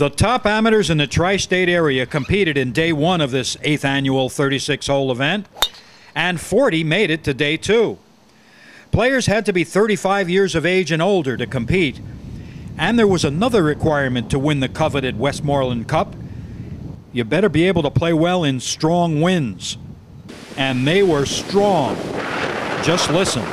The top amateurs in the tri state area competed in day one of this eighth annual 36 hole event, and 40 made it to day two. Players had to be 35 years of age and older to compete, and there was another requirement to win the coveted Westmoreland Cup. You better be able to play well in strong winds. And they were strong. Just listen.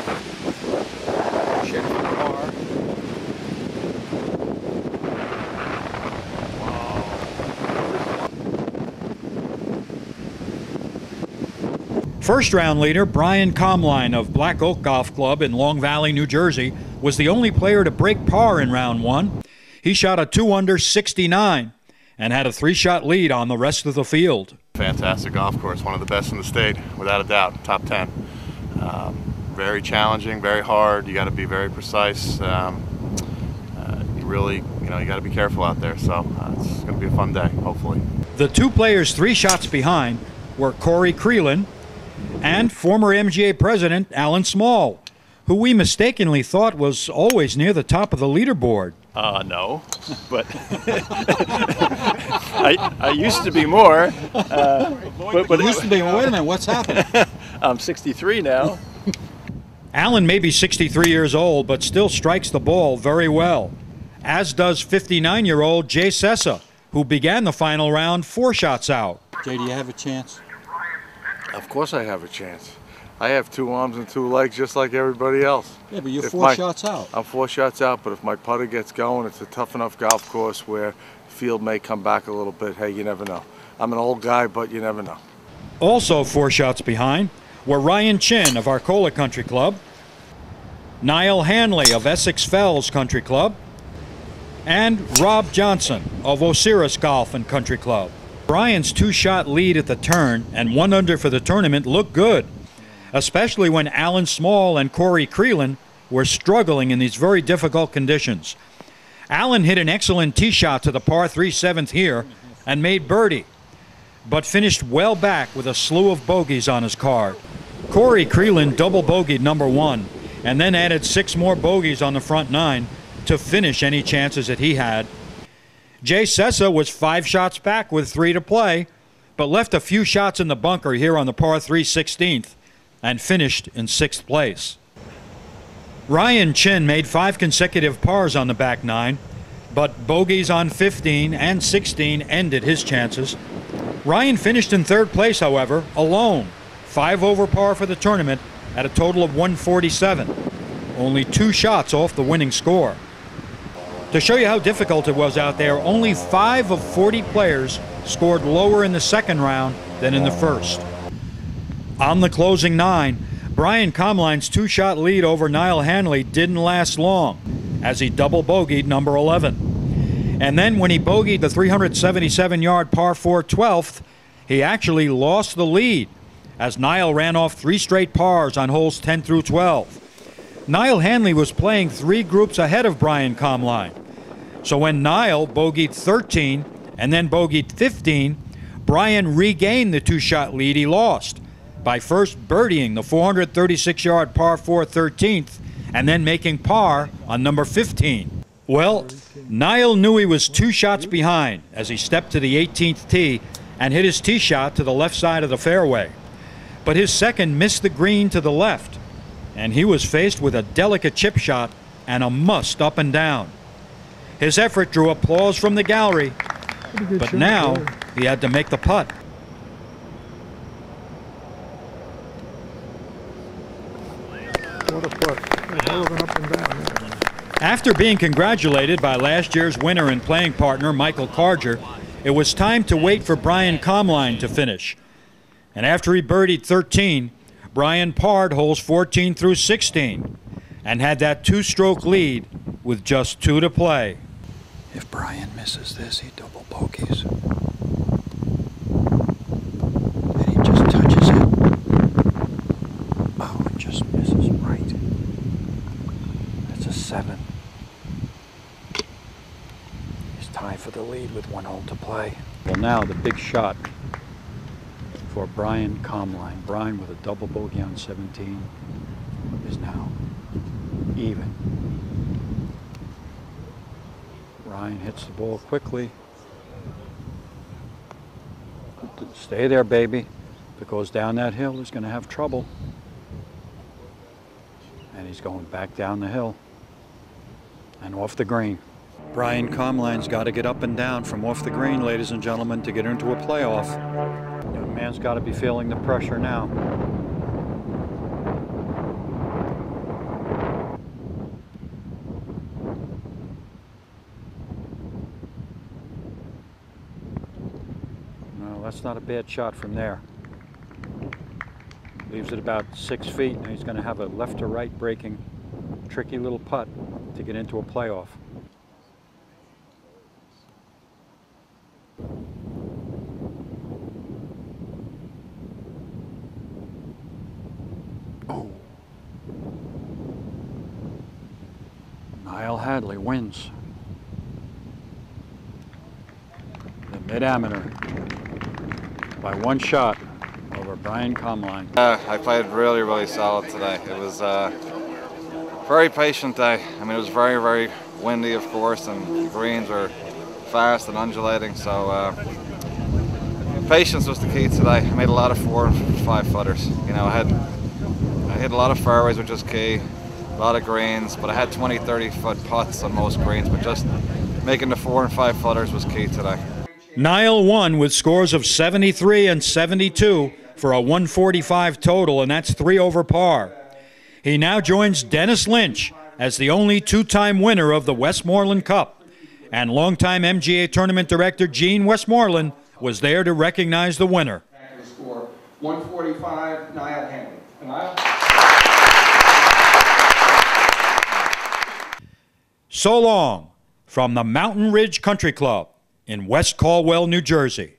First round leader Brian Komline of Black Oak Golf Club in Long Valley, New Jersey, was the only player to break par in round one. He shot a 2 under 69 and had a three shot lead on the rest of the field. Fantastic golf course, one of the best in the state, without a doubt, top 10. Um, very challenging, very hard. You got to be very precise. Um, uh, you really, you know, you got to be careful out there. So uh, it's going to be a fun day, hopefully. The two players three shots behind were Corey Creelan and former MGA president Alan Small, who we mistakenly thought was always near the top of the leaderboard. Uh, no, but I, I used to be more. Uh, but, but used to be. Wait a minute, what's happened? I'm 63 now. Alan may be 63 years old, but still strikes the ball very well, as does 59 year old Jay Sessa, who began the final round four shots out. Jay, do you have a chance? Of course I have a chance. I have two arms and two legs just like everybody else. Yeah, but you're if four my, shots out. I'm four shots out, but if my putter gets going, it's a tough enough golf course where field may come back a little bit. Hey, you never know. I'm an old guy, but you never know. Also four shots behind were Ryan Chin of Arcola Country Club, Niall Hanley of Essex Fells Country Club, and Rob Johnson of Osiris Golf and Country Club. Brian's two shot lead at the turn and one under for the tournament looked good, especially when Alan Small and Corey Creelan were struggling in these very difficult conditions. Alan hit an excellent tee shot to the par 3 seventh here and made birdie, but finished well back with a slew of bogeys on his card. Corey Creelan double bogeyed number one and then added six more bogeys on the front nine to finish any chances that he had Jay Sessa was five shots back with three to play, but left a few shots in the bunker here on the par 3 16th and finished in sixth place. Ryan Chin made five consecutive pars on the back nine, but bogeys on 15 and 16 ended his chances. Ryan finished in third place, however, alone, five over par for the tournament at a total of 147, only two shots off the winning score. To show you how difficult it was out there, only 5 of 40 players scored lower in the second round than in the first. On the closing nine, Brian Komline's two shot lead over Niall Hanley didn't last long as he double bogeyed number 11. And then when he bogeyed the 377 yard par 4 12th, he actually lost the lead as Niall ran off three straight pars on holes 10 through 12. Niall Hanley was playing three groups ahead of Brian Komline. So when Niall bogeyed 13 and then bogeyed 15, Brian regained the two shot lead he lost by first birdieing the 436 yard par 4 13th and then making par on number 15. Well, Niall knew he was two shots behind as he stepped to the 18th tee and hit his tee shot to the left side of the fairway. But his second missed the green to the left and he was faced with a delicate chip shot and a must up and down. His effort drew applause from the gallery, but now he had to make the putt. What a putt. Hell of an up and down. After being congratulated by last year's winner and playing partner Michael Carger, it was time to wait for Brian Komline to finish. And after he birdied 13, Brian Pard holes 14 through 16 and had that two stroke lead with just two to play. If Brian misses this, he double bogeys. And he just touches it. Oh, it just misses right. That's a seven. He's tied for the lead with one hole to play. Well, now the big shot for Brian Komline. Brian with a double bogey on 17 is now even. Ryan hits the ball quickly. Stay there, baby. If it goes down that hill, he's going to have trouble. And he's going back down the hill and off the green. Brian Komline's got to get up and down from off the green, ladies and gentlemen, to get into a playoff. Man's got to be feeling the pressure now. No, that's not a bad shot from there. Leaves it about six feet, and he's going to have a left to right breaking, tricky little putt to get into a playoff. Oh. Niall Hanley wins. The mid amateur by one shot over Brian Komline. Uh, I played really, really solid today. It was a very patient day. I mean, it was very, very windy, of course, and greens were fast and undulating. So uh, patience was the key today. I made a lot of four and five footers. You know, I had I hit a lot of fairways, which is key. A lot of greens, but I had 20, 30 foot putts on most greens. But just making the four and five footers was key today. Niall won with scores of 73 and 72 for a 145 total, and that's three over par. He now joins Dennis Lynch as the only two time winner of the Westmoreland Cup. And longtime MGA tournament director Gene Westmoreland was there to recognize the winner. score. 145, Niall Henry. So long from the Mountain Ridge Country Club in West Caldwell, New Jersey.